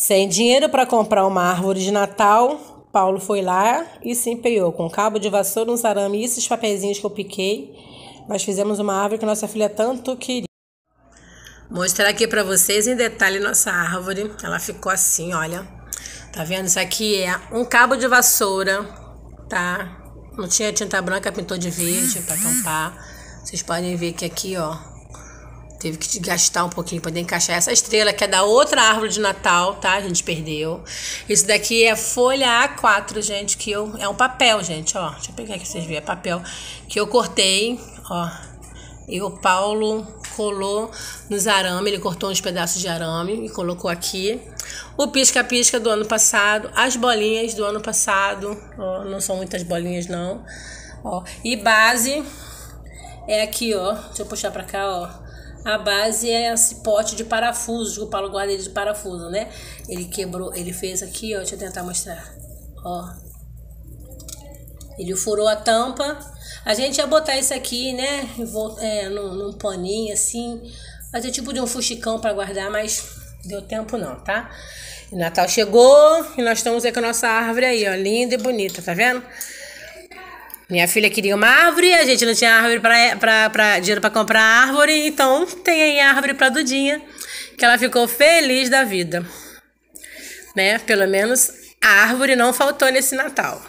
Sem dinheiro para comprar uma árvore de Natal, Paulo foi lá e se empenhou com cabo de vassoura, uns arame e esses papeizinhos que eu piquei. Nós fizemos uma árvore que nossa filha tanto queria. Mostrar aqui para vocês em detalhe nossa árvore. Ela ficou assim, olha. Tá vendo? Isso aqui é um cabo de vassoura, tá? Não tinha tinta branca, pintou de verde para tampar. Vocês podem ver que aqui, ó, Teve que gastar um pouquinho para encaixar essa estrela, que é da outra árvore de Natal, tá? A gente perdeu. Isso daqui é folha A4, gente, que eu... É um papel, gente, ó. Deixa eu pegar aqui pra vocês verem. É papel que eu cortei, ó. E o Paulo colou nos arame, ele cortou uns pedaços de arame e colocou aqui. O pisca-pisca do ano passado, as bolinhas do ano passado, ó, não são muitas bolinhas não. Ó, e base é aqui, ó. Deixa eu puxar pra cá, ó a base é esse pote de parafuso, que o Paulo guarda ele de parafuso, né? Ele quebrou, ele fez aqui, ó, deixa eu tentar mostrar. Ó. Ele furou a tampa. A gente ia botar isso aqui, né, é, num, num paninho assim, fazer tipo de um fuxicão para guardar, mas deu tempo não, tá? O Natal chegou e nós estamos aí com a nossa árvore aí, ó, linda e bonita, tá vendo? Minha filha queria uma árvore, a gente não tinha árvore pra, pra, pra, dinheiro para comprar árvore, então tem aí árvore para Dudinha, que ela ficou feliz da vida. Né? Pelo menos a árvore não faltou nesse Natal.